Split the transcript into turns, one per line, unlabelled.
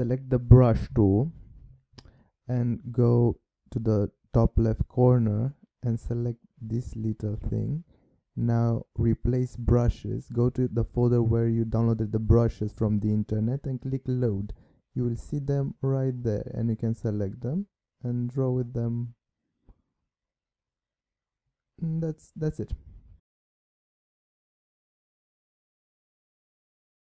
select the brush tool and go to the top left corner and select this little thing. Now replace brushes. Go to the folder where you downloaded the brushes from the internet and click load. You will see them right there and you can select them and draw with them. And that's that's it.